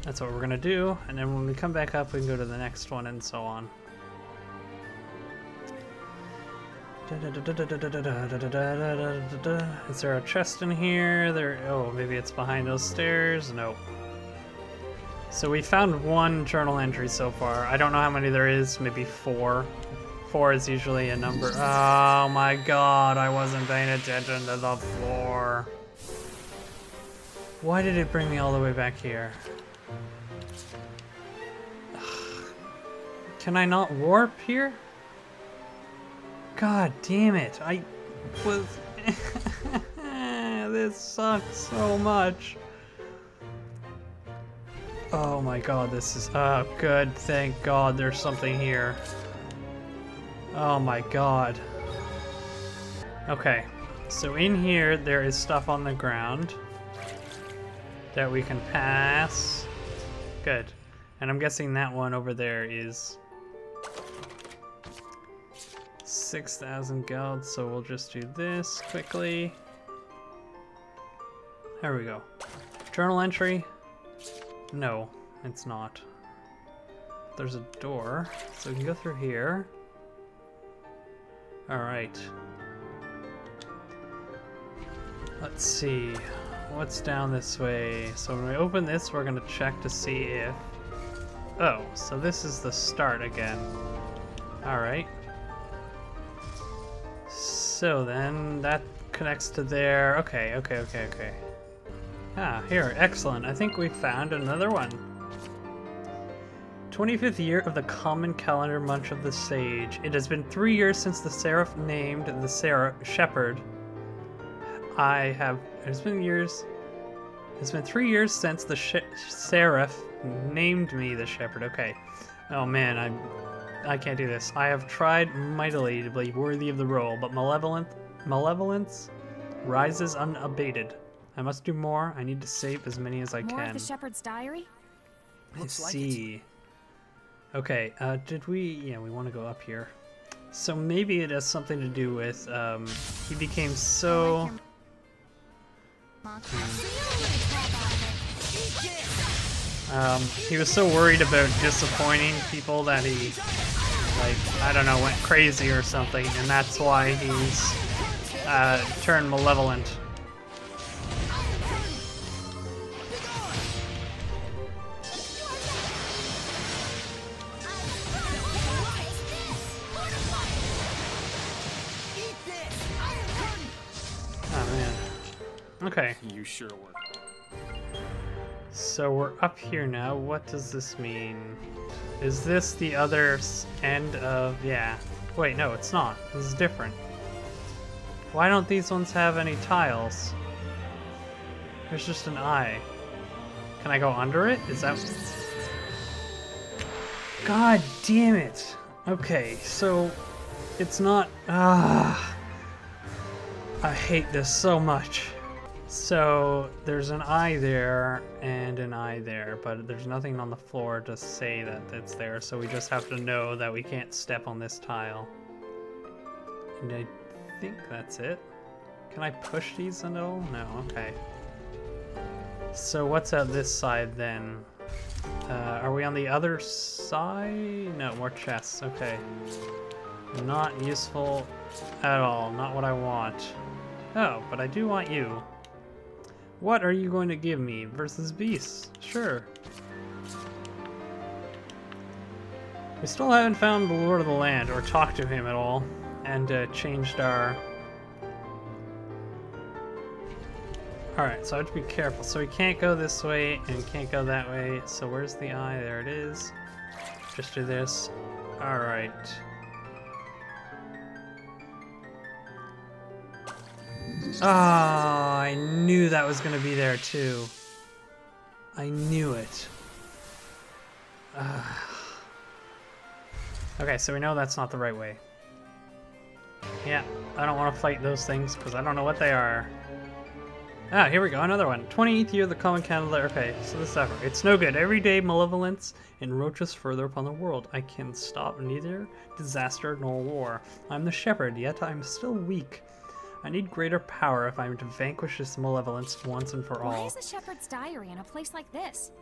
That's what we're gonna do, and then when we come back up, we can go to the next one and so on. Is there a chest in here? There. Oh, maybe it's behind those stairs. Nope. So we found one journal entry so far. I don't know how many there is. Maybe four. Four is usually a number. Oh my god! I wasn't paying attention to the floor. Why did it bring me all the way back here? Can I not warp here? God damn it. I was... this sucks so much. Oh my god, this is... Oh, good. Thank god there's something here. Oh my god. Okay. So in here, there is stuff on the ground that we can pass. Good. And I'm guessing that one over there is 6,000 gold, so we'll just do this quickly. There we go. Journal entry? No, it's not. There's a door, so we can go through here. Alright. Let's see. What's down this way? So when we open this, we're gonna check to see if... Oh, so this is the start again. Alright. So then, that connects to there. Okay, okay, okay, okay. Ah, here, excellent. I think we found another one. 25th year of the common calendar month of the sage. It has been three years since the seraph named the Seraph Shepherd. I have. It's been years. It's been three years since the sh Seraph named me the Shepherd. Okay. Oh man, I, I can't do this. I have tried mightily to be worthy of the role, but malevolent, malevolence rises unabated. I must do more. I need to save as many as I More can. of the Shepherd's Diary? Let's see. Okay, uh, did we? Yeah, we want to go up here. So maybe it has something to do with um, he became so. Um, he was so worried about disappointing people that he, like, I don't know, went crazy or something, and that's why he's uh, turned malevolent. Okay. You sure were. So we're up here now. What does this mean? Is this the other end of... Yeah. Wait, no, it's not. This is different. Why don't these ones have any tiles? There's just an eye. Can I go under it? Is that... God damn it! Okay, so... It's not... Ah... I hate this so much. So there's an eye there and an eye there, but there's nothing on the floor to say that it's there, so we just have to know that we can't step on this tile. And I think that's it. Can I push these at all? No, okay. So what's out this side then? Uh, are we on the other side? No, more chests, okay. Not useful at all, not what I want. Oh, but I do want you. What are you going to give me versus beasts? Sure. We still haven't found the Lord of the Land or talked to him at all and uh, changed our... Alright, so I have to be careful. So we can't go this way and can't go that way. So where's the eye? There it is. Just do this. Alright. Ah, I knew that was going to be there too. I knew it. Okay, so we know that's not the right way. Yeah, I don't want to fight those things because I don't know what they are. Ah, here we go, another one. 28th year of the Common Calendar. Okay, so this effort. It's no good. Every day malevolence encroaches further upon the world. I can stop neither disaster nor war. I'm the shepherd, yet I'm still weak. I need greater power if I'm to vanquish this malevolence once and for Why all. is the Shepherd's Diary in a place like this?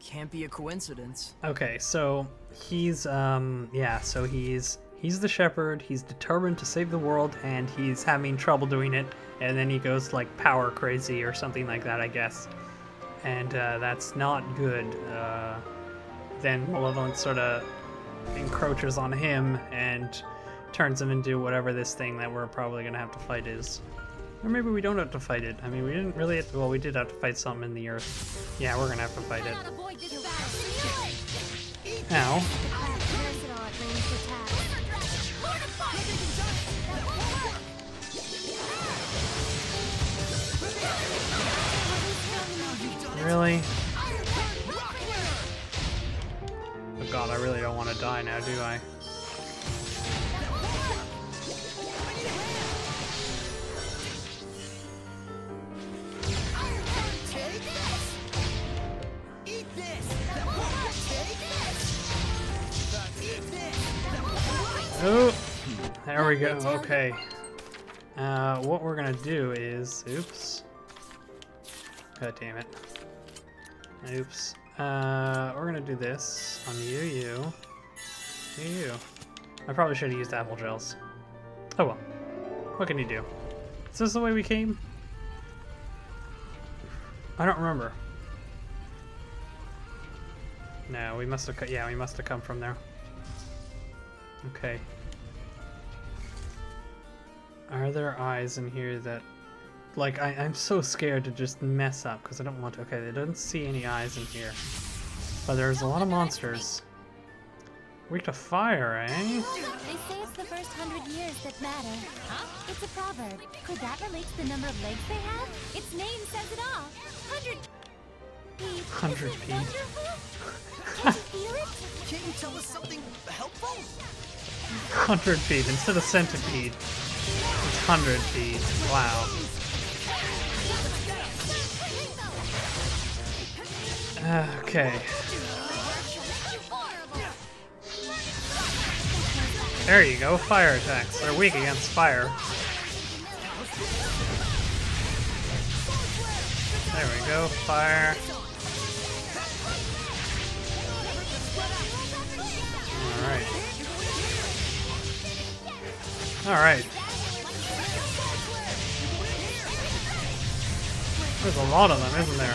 Can't be a coincidence. Okay, so he's um yeah, so he's he's the shepherd, he's determined to save the world and he's having trouble doing it and then he goes like power crazy or something like that, I guess. And uh, that's not good. Uh, then Malevolence sort of encroaches on him and turns him into whatever this thing that we're probably gonna have to fight is. Or maybe we don't have to fight it. I mean, we didn't really to, well, we did have to fight something in the earth. Yeah, we're gonna have to fight it. Ow. Really? Oh god, I really don't want to die now, do I? Oh, there we go. Okay. Uh, what we're gonna do is, oops. God damn it. Oops. Uh, we're gonna do this on you, you, you, you. I probably should have used apple gels. Oh well. What can you do? Is this the way we came? I don't remember. No, we must have. Yeah, we must have come from there. Okay. Are there eyes in here that, like, I, I'm so scared to just mess up because I don't want to. Okay, they don't see any eyes in here, but there's a lot of monsters. Weak to fire, eh? They say it's the first hundred years that matter. It's a proverb. Could that relate to the number of legs they have? Its name says it all. Hundred. Feet. Hundred Isn't feet. Can you feel it? Can't you tell us something helpful? Hundred feet instead of centipede. It's hundred feet. Wow. Okay. There you go, fire attacks. They're weak against fire. There we go, fire. Alright. Alright. There's a lot of them, isn't there?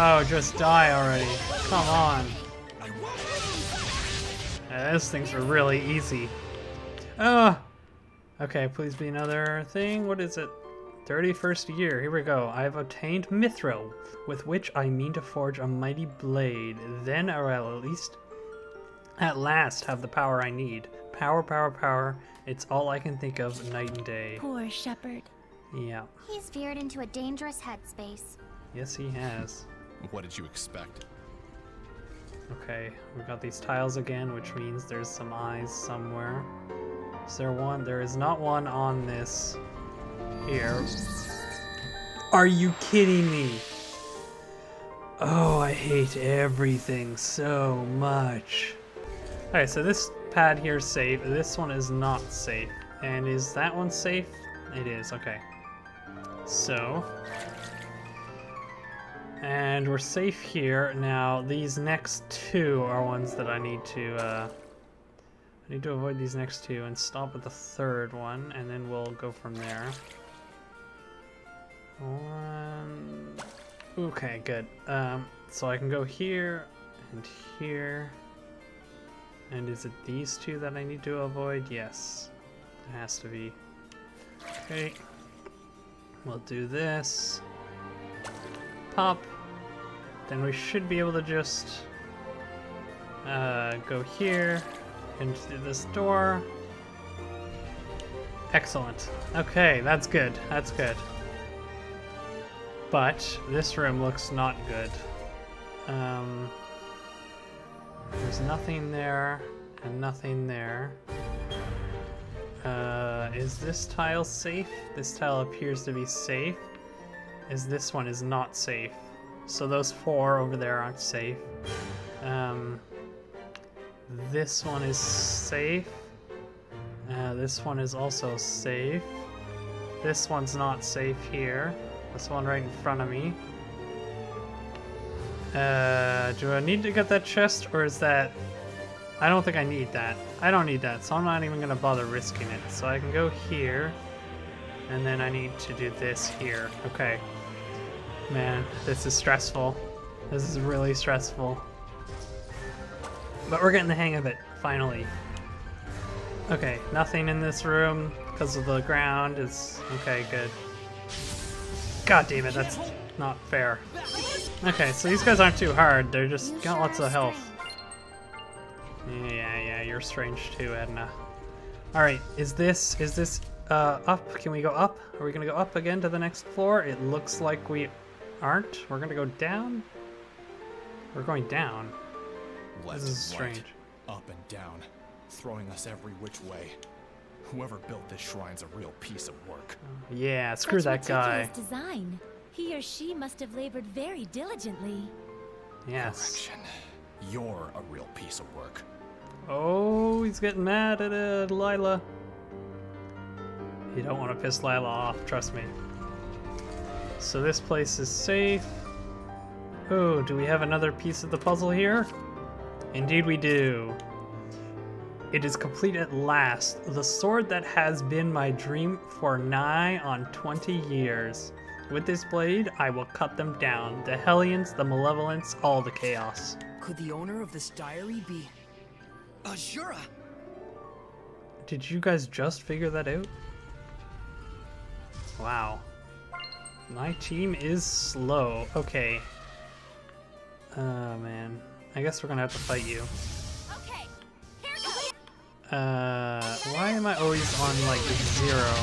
Oh, just die already. Come on. Yeah, those things are really easy. Ah! Okay, please be another thing. What is it? 31st year. Here we go. I've obtained Mithril, with which I mean to forge a mighty blade. Then I will at least, at last, have the power I need. Power, power, power. It's all I can think of night and day. Poor shepherd. Yeah. He's veered into a dangerous headspace. Yes, he has. What did you expect? Okay, we've got these tiles again, which means there's some eyes somewhere. Is there one? There is not one on this here. Are you kidding me? Oh, I hate everything so much. Okay, so this pad here is safe. This one is not safe. And is that one safe? It is, okay. So, and we're safe here. Now, these next two are ones that I need to, uh, I need to avoid these next two and stop at the third one, and then we'll go from there. One... Okay, good. Um, so I can go here, and here. And is it these two that I need to avoid? Yes. It has to be. Okay. We'll do this. Pop. Then we should be able to just uh, go here and through this door. Excellent. Okay, that's good. That's good. But this room looks not good. Um, there's nothing there and nothing there. Uh, is this tile safe? This tile appears to be safe. Is this one is not safe. So those four over there aren't safe. Um, this one is safe. Uh, this one is also safe. This one's not safe here. This one right in front of me. Uh, do I need to get that chest, or is that... I don't think I need that. I don't need that, so I'm not even going to bother risking it. So I can go here, and then I need to do this here. Okay. Man, this is stressful. This is really stressful. But we're getting the hang of it, finally. Okay, nothing in this room because of the ground is... Okay, good. God damn it, that's not fair. Okay, so these guys aren't too hard. They're just got lots of health. Yeah, yeah, you're strange too, Edna. Alright, is this... Is this uh, up? Can we go up? Are we gonna go up again to the next floor? It looks like we aren't. We're gonna go down? We're going down. Left This is and right, strange. up and down. throwing us every which way. Whoever built this shrine's a real piece of work. Yeah, screw Such that guy. meticulous design. He or she must have labored very diligently. Yes. Correction. You're a real piece of work. Oh, he's getting mad at uh, Lailah. You don't want to piss Lailah off, trust me. So this place is safe. Oh, do we have another piece of the puzzle here? Indeed we do. It is complete at last. The sword that has been my dream for nigh on 20 years. With this blade, I will cut them down. The Hellions, the Malevolence, all the chaos. Could the owner of this diary be Azura? Did you guys just figure that out? Wow. My team is slow. Okay. Oh man. I guess we're gonna have to fight you. Okay, here goes. Uh, why am I always on like zero?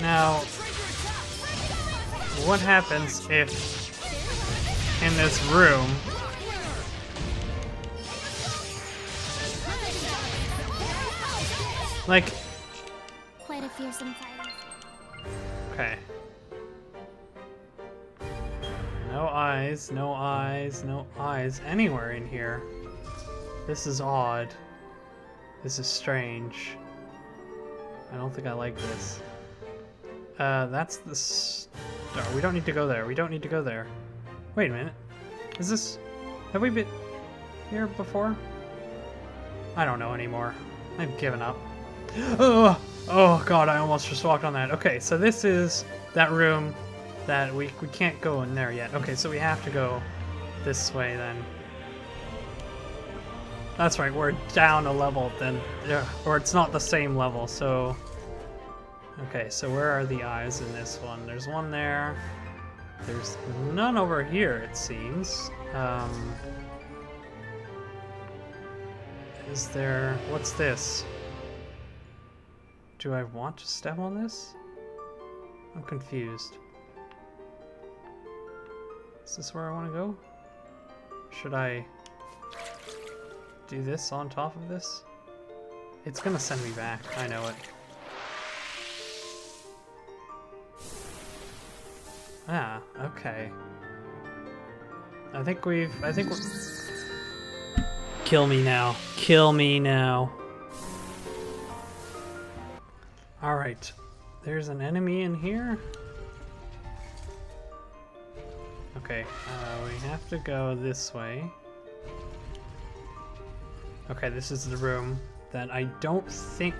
Now, what happens if in this room like Quite a fearsome fight. Okay. No eyes, no eyes, no eyes anywhere in here. This is odd. This is strange. I don't think I like this. Uh, that's the star. We don't need to go there. We don't need to go there. Wait a minute. Is this... Have we been here before? I don't know anymore. I've given up. Oh, oh god, I almost just walked on that. Okay, so this is that room that we, we can't go in there yet. Okay, so we have to go this way then. That's right, we're down a level then, or it's not the same level, so... Okay, so where are the eyes in this one? There's one there. There's none over here, it seems. Um, is there... What's this? Do I want to step on this? I'm confused. Is this where I want to go? Should I do this on top of this? It's gonna send me back, I know it. Ah, okay. I think we've, I think we're... Kill me now. Kill me now. Alright. There's an enemy in here. Okay, uh, we have to go this way. Okay, this is the room that I don't think...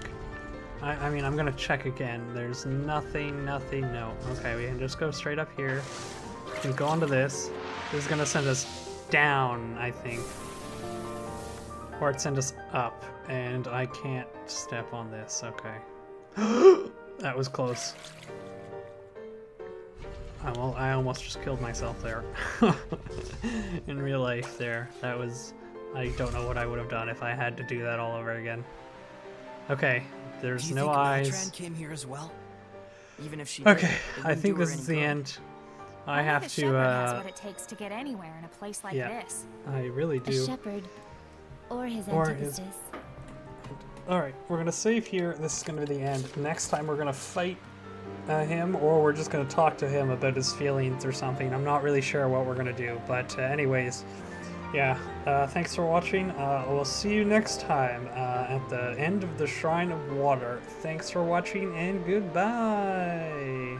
I, I mean, I'm gonna check again. There's nothing, nothing, no. Okay, we can just go straight up here. We can go onto this. This is gonna send us down, I think. Or it send us up, and I can't step on this, okay. that was close. I, well, I almost just killed myself there. In real life there. That was... I don't know what I would have done if I had to do that all over again. Okay, there's no think eyes. Maltran came here as well? Even if she Okay, did, I think this is the good. end. I Only have to, shepherd has uh... what it takes to get anywhere in a place like yeah, this. I really A do. shepherd. Or his Or his- antithesis. Alright, we're gonna save here. This is gonna be the end. Next time we're gonna fight uh, him, or we're just gonna talk to him about his feelings or something. I'm not really sure what we're gonna do, but uh, anyways, yeah. Uh, thanks for watching. Uh, we'll see you next time uh, at the end of the Shrine of Water. Thanks for watching, and goodbye!